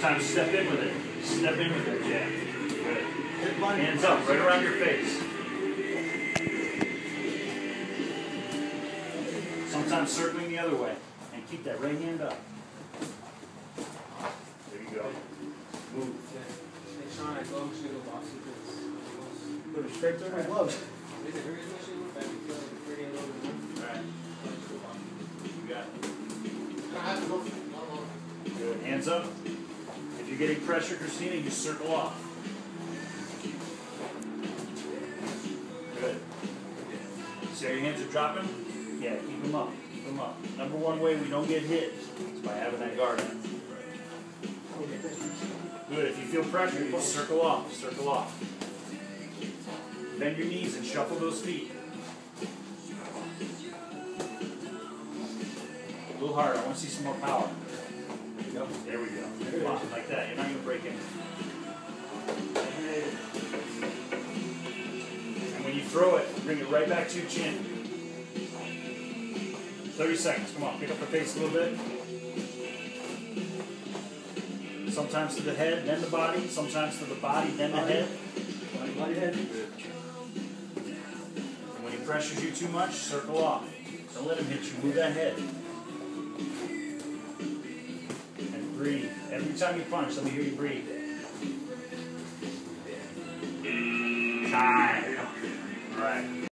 Sometimes step in with it. Step in with it, yeah. Good. Hands up, right around your face. Sometimes circling the other way. And keep that right hand up. There you go. Move. Put it straight through my gloves. Alright. You got. Good. Hands up. You're getting pressure, Christina, you circle off. Good. See how your hands are dropping? Yeah, keep them up. Keep them up. Number one way we don't get hit is by having that guard. Good. If you feel pressure, you circle off. Circle off. Bend your knees and shuffle those feet. A little harder. I want to see some more power. There we go. Come like that. You're not going to break it. And when you throw it, bring it right back to your chin. 30 seconds. Come on, pick up the pace a little bit. Sometimes to the head, then the body. Sometimes to the body, then the head. Body head. And when he pressures you too much, circle off. Don't let him hit you. Move that head. Every time you punch, let me hear you breathe. Time. All right.